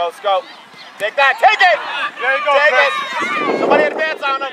Go, go. Take that, take it! There you go, Take Chris. it! Somebody advance on him.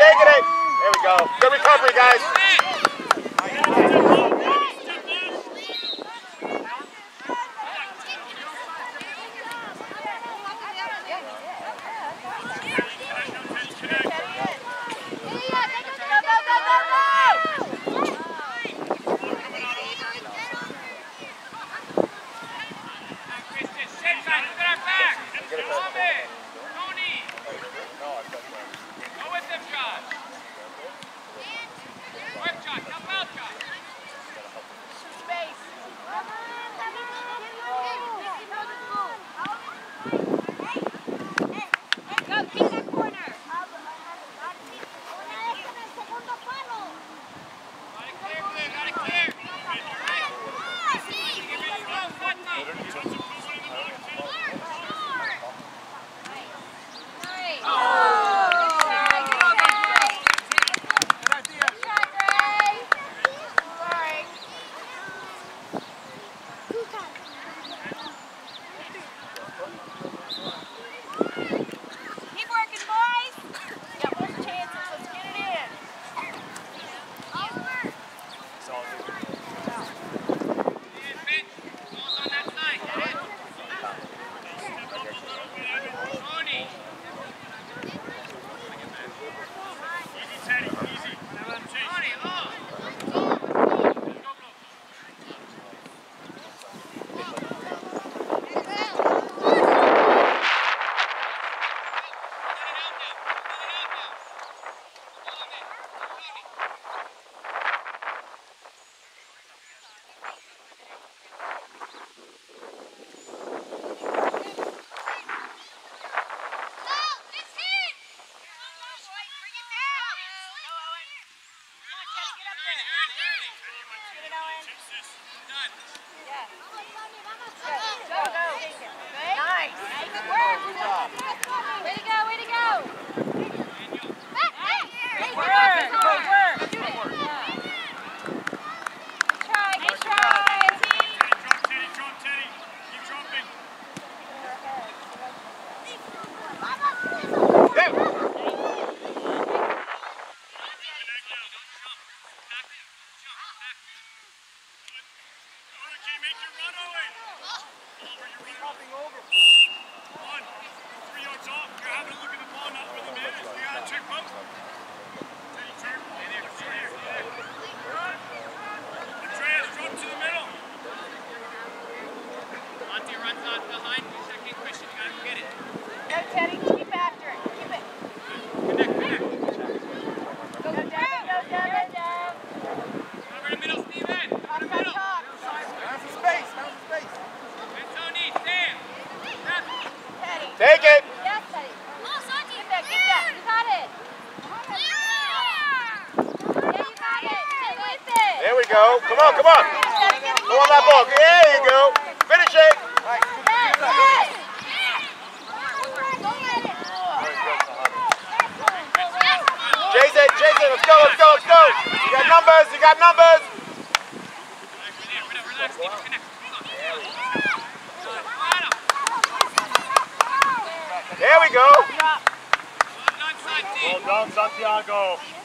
Keep taking it. There we go. Good recovery, guys. Go, There we go. Come on, come on. Go on that ball. There you go. Finish it. Go, let's go, let's go. You got numbers, you got numbers. There we go. Well done, Santiago.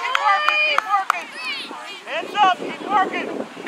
Keep working, keep working. Hands up, keep working.